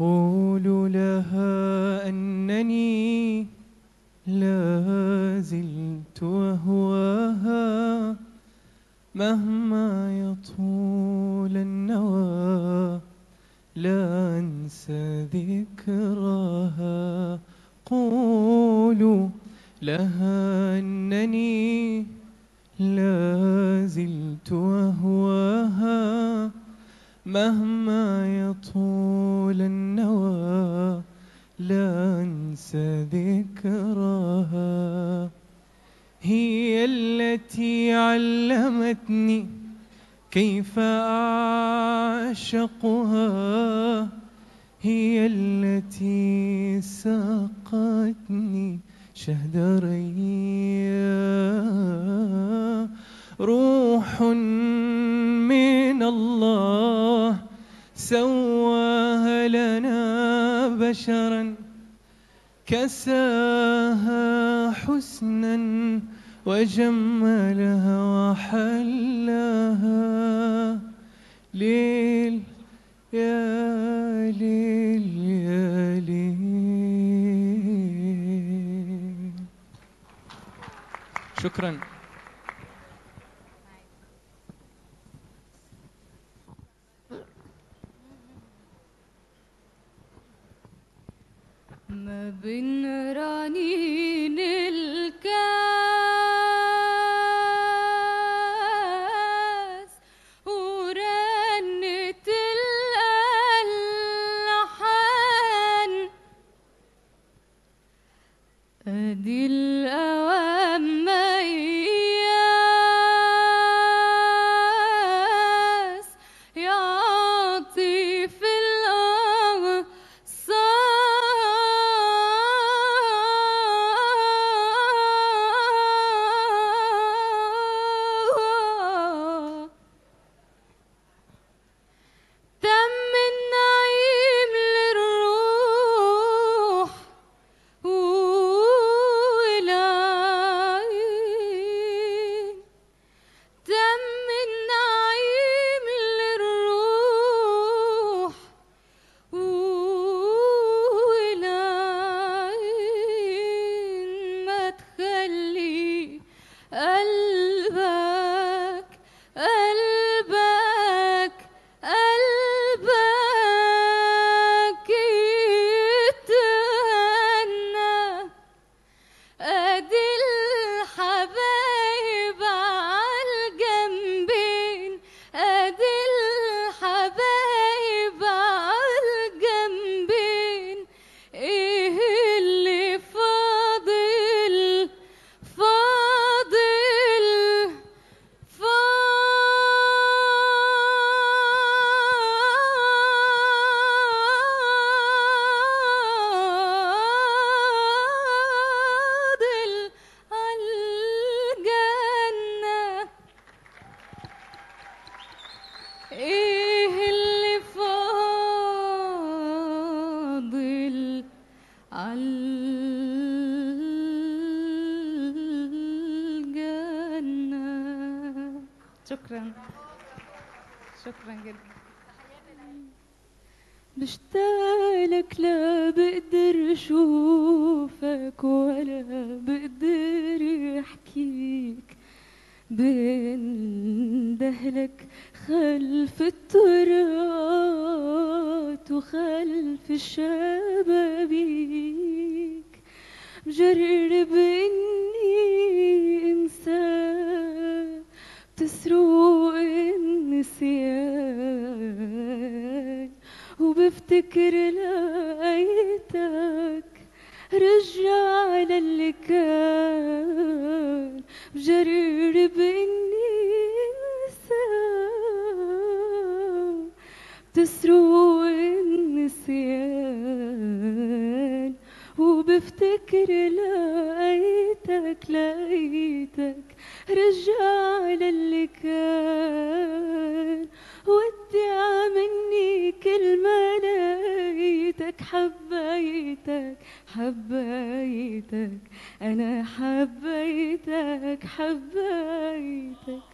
أقول لها أنني لا زلت أهواها مهما يطول النوى لا أنسى ذكراها. قولوا لها أنني لا زلت أهواها مهما يطول النوى لا أنسى ذكراها هي التي علمتني كيف أعشقها. هي التي سقتني شهد ريا روح من الله سواها لنا بشرا كساها حسنا وجملها وحلاها ليل يا ليل يا ليل. شكرا. ما بين رنين تخلي عالجنة شكرا. شكرا جدا. مشتاقلك لا بقدر أشوفك ولا بقدر أحكيك بندهلك خلف الترات وخلف الشبابيك. مجرب إني انساك تسروق النسيان. وبفتكر لقيتك رجع للي كان بجرب إني تسروق النسيان وبفتكر لقيتك لقيتك رجع للي كان. ودع مني كل ما لقيتك حبيتك حبيتك أنا حبيتك حبيتك.